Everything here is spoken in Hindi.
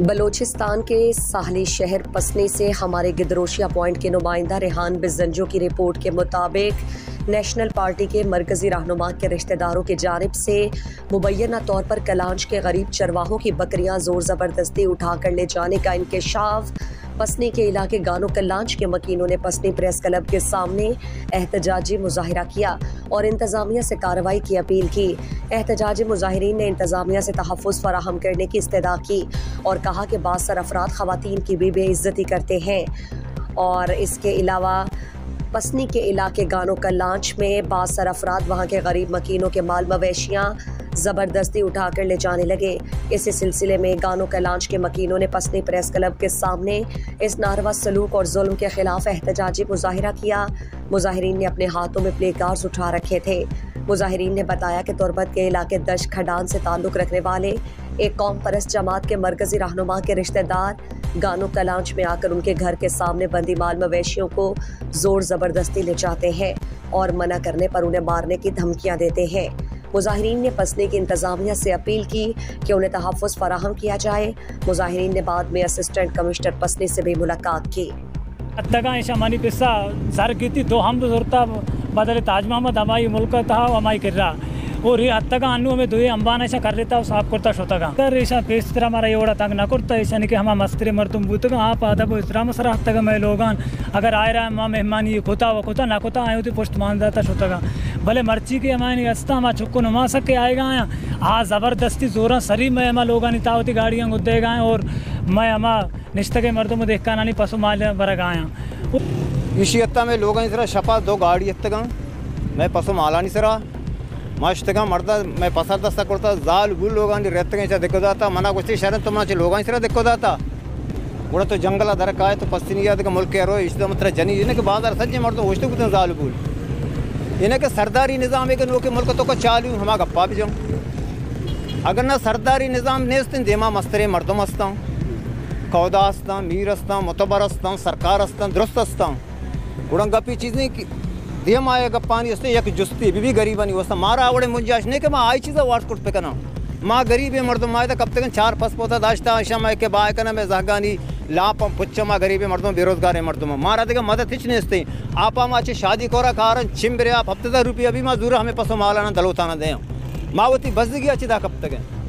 बलोचिस्तान के साहली शहर पसने से हमारे गिदरोशिया पॉइंट के नुमाइंदा रेहान बिजंजो की रिपोर्ट के मुताबिक नेशनल पार्टी के मरकजी रहनुमा के रिश्तेदारों की जानब से मुबैना तौर पर कलांच के गरीब चरवाहों की बकरियाँ ज़ोर ज़बरदस्ती उठा कर ले जाने का इंकशाफ पसनी के इलाके गानो कलांच के मकीनों ने पसनी प्रेस क्लब के सामने एहतजाजी मुजाहरा किया और इंतजामिया से कार्रवाई की अपील की। एहतजाजी मुजाहरीन ने इंतजामिया से तहफ़ फराहम करने की इस्तः की और कहा कि बासर अफराद ख़वान की भी बेइज्जती करते हैं और इसके अलावा पसनी के इलाके गानों का लांच में बासर अफराद वहाँ के गरीब मकीनों के माल मवेशियाँ ज़बरदस्ती उठाकर ले जाने लगे। इसी सिलसिले में गानों का लांच के मकीनों ने पसनी प्रेस क्लब के सामने इस नारवा सलूक और जुल्म के खिलाफ एहतजाजी मुजाहरा किया। मुजाहरीन ने अपने हाथों में प्ले कार्ड्स उठा रखे थे। मुजाहरीन ने बताया कि तुरबत के इलाके दश खडान से ताल्लुक़ रखने वाले एक कौम परस्त जमात के मरकजी रहनुमा के रिश्तेदार गानों कलांच में आकर उनके घर के सामने बंदी माल मवेशियों को ज़ोर ज़बरदस्ती ले जाते हैं और मना करने पर उन्हें मारने की धमकियाँ देते हैं। मुजाहरीन ने फसने की इंतजामिया से अपील की कि उन्हें तहफ़ फराहम किया जाए। मुजाहरीन ने बाद में असिस्टेंट कमिश्नर पसने से भी मुलाकात की। शमानी पिस्सा सर की थी तो हम बदले ताज मोहम्मद हमारी मुल्क था हमारी कर रहा और ये हत्तगा अनु में दुए अंबाना ऐसा कर लेता साफ़ करता शोतगा कर ऐसा पेस तरह हमारा एवढा तंग ना करता ऐसा नहीं कि हम मस्तरे मरतुम बूतगा आप आधा वो इतना मसरा हत्तगा मैं लोगान अगर आए रहा माँ मेहमान ये खुता वो खुता ना खुता आए होती पोस्ट मान जाता शोतगा भले मर्ची के हमारे हस्ता हमारा छुक्को नुमा सक के आएगा आया हाँ ज़बरदस्ती जोरा सरी में हमारा लोग निता होती गाड़ियाँ गुद्दे गए और मैं हमारा निश्त के मर्दों में देख कर नहीं पशु माल बरग आया इसी हत्ता में लोग शपा दो गाड़ी हत्तगा मैं पशु माला नहीं सरा। मस्तगा मरदा, मैं पसर दस्ता करता जाल गुल लोग रेतगा दिक्को दाता मना कुछ शरण तुम लोग दिक्को दाता ಕೂಡ तो जंगल दर का है तो पश्चिमी याद मुल्क यारो इष्ट मात्र जनी इनके बाज़ार सज्जे मरतो उष्ट कुछ जाल गुल। इनके सरदारी निज़ाम, एक लोग मुल्क तो को चालू हमा गप्पा भी जाऊँ। अगर ना सरदारी निज़ाम नेस्तिन देमा मस्तरे मर्दम हस्ता हूँ कौदा हस्ता मीर हस्ता मुतबर हस्ता सरकार हस्ता दुरुस्त हस्ता गुड़ा गपी चीज़ें दियम आए गप्पानी असते एक जुस्ती बीबी गरीबानी वस्ता मारा आवड़े मुंजाश ने के माँ आई चीज़ वाट कुट पे कना माँ गरीब है मर्दम माए कब तक? चार फस पोता दाश्ता आशा माए के बाय कना में जहगानी लापम पुच्छमा गरीब मर्दम बेरोजगार है मर्दम मारा देगा मदद हिच नेस्ते आपा माँ अच्छी शादी कोरा कारण छिम आप हफ़्ते रुपये, अभी माँ दूर हमें पसो मालाना दलोताना दें। माँ दे मावती बजगी अच्छी था कब तक है?